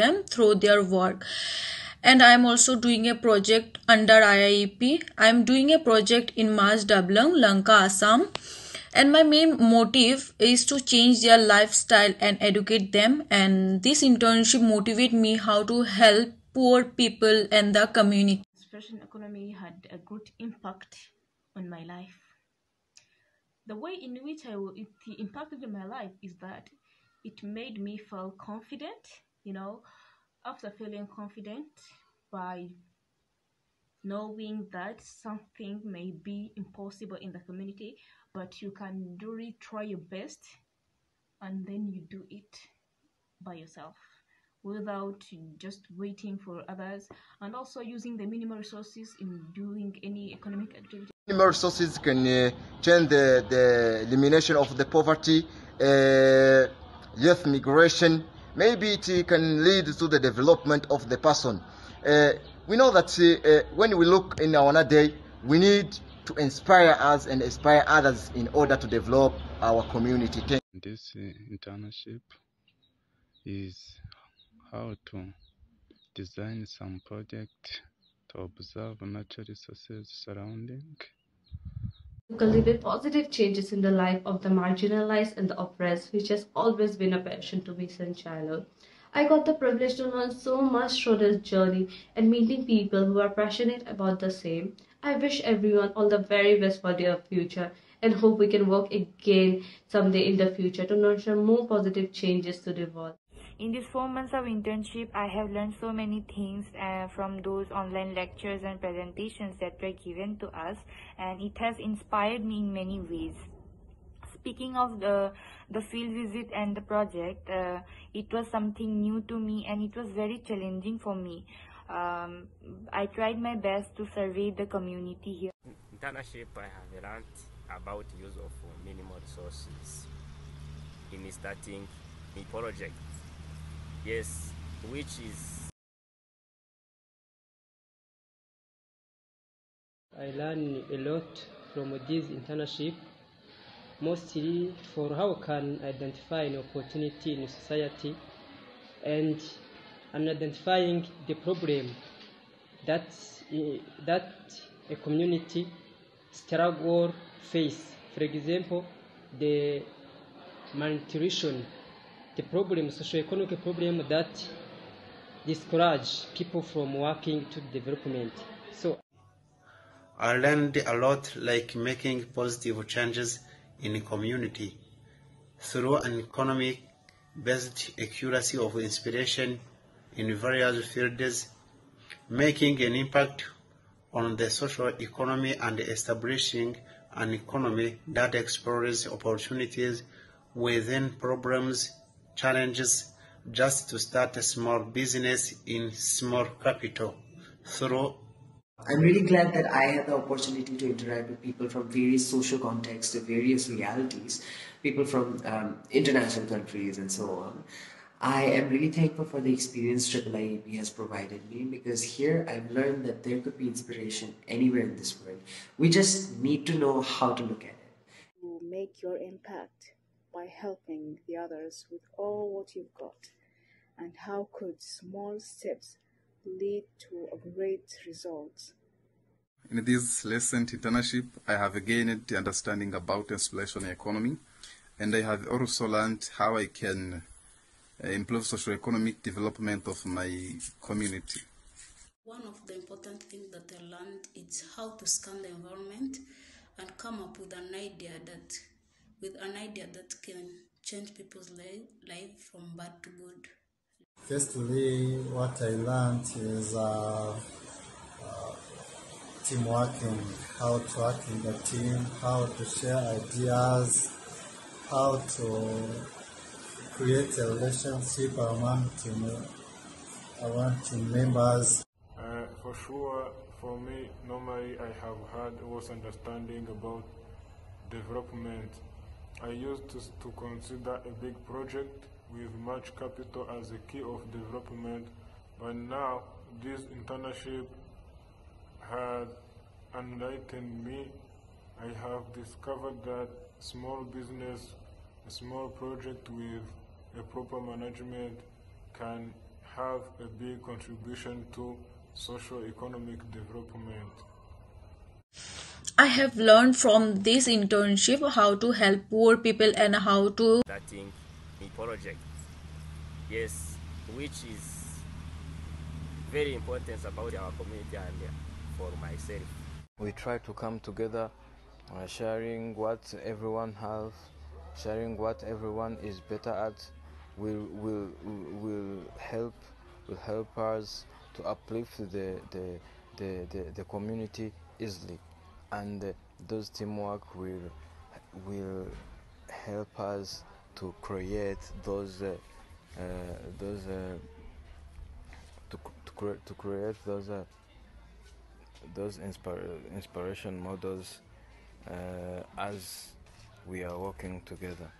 them through their work. And i'm also doing a project under iiep i'm doing a project in mas dablung lanka assam. And my main motive is to change their lifestyle and educate them. And this internship motivate me how to help poor people and the community. Inspiration economy had a good impact on my life. The way in which I it impacted my life is that it made me feel confident, you know, after feeling confident by knowing that something may be impossible in the community, but you can really try your best and then you do it by yourself without just waiting for others and also using the minimal resources in doing any economic activity. Minimal resources can uh, change the, the elimination of the poverty, uh, youth migration. Maybe it can lead to the development of the person. Uh, we know that uh, when we look in our day, we need to inspire us and inspire others in order to develop our community. This uh, internship is how to design some project to observe natural resources surrounding. To cultivate positive changes in the life of the marginalized and the oppressed, which has always been a passion to me since childhood. I got the privilege to learn so much through this journey and meeting people who are passionate about the same. I wish everyone all the very best for their future and hope we can work again someday in the future to nurture more positive changes to the world. In these four months of internship, I have learned so many things uh, from those online lectures and presentations that were given to us, and it has inspired me in many ways. Speaking of the the field visit and the project, uh, it was something new to me, and it was very challenging for me. Um, I tried my best to survey the community here. Internship, I have learned about use of minimal resources in starting a project yes which is I learn a lot from this internship mostly for how can identify an opportunity in society and and identifying the problem that that a community struggle face. For example the malnutrition the problem, socio-economic problem that discourage people from working to development. So I learned a lot like making positive changes in community through an economic based accuracy of inspiration in various fields, making an impact on the social economy and establishing an economy that explores opportunities within problems challenges just to start a small business in small capital through I'm really glad that I had the opportunity to interact with people from various social contexts, various realities, people from um, international countries, and so on. I am really thankful for the experience IIEP has provided me because here I've learned that there could be inspiration anywhere in this world. We just need to know how to look at it. To make your impact by helping the others with all what you've got? And how could small steps lead to a great result? In this lesson internship, I have gained the understanding about inspiration economy, and I have also learned how I can uh, improve socio-economic development of my community. One of the important things that I learned is how to scan the environment and come up with an idea that with an idea that can change people's life from bad to good. Firstly, what I learned is uh, uh, team working, how to work in the team, how to share ideas, how to create a relationship among team, among team members. Uh, for sure, for me, normally I have had was understanding about development I used to, to consider a big project with much capital as a key of development, but now this internship has enlightened me. I have discovered that small business, a small project with a proper management can have a big contribution to socio-economic development. I have learned from this internship how to help poor people and how to starting a project. Yes, which is very important about our community and for myself. We try to come together, uh, sharing what everyone has, sharing what everyone is better at. Will will will help will help us to uplift the the the, the, the community easily, and those teamwork will will help us to create those uh, uh, those uh, to, to, cre- to create those uh, those inspir- inspiration models uh, as we are working together.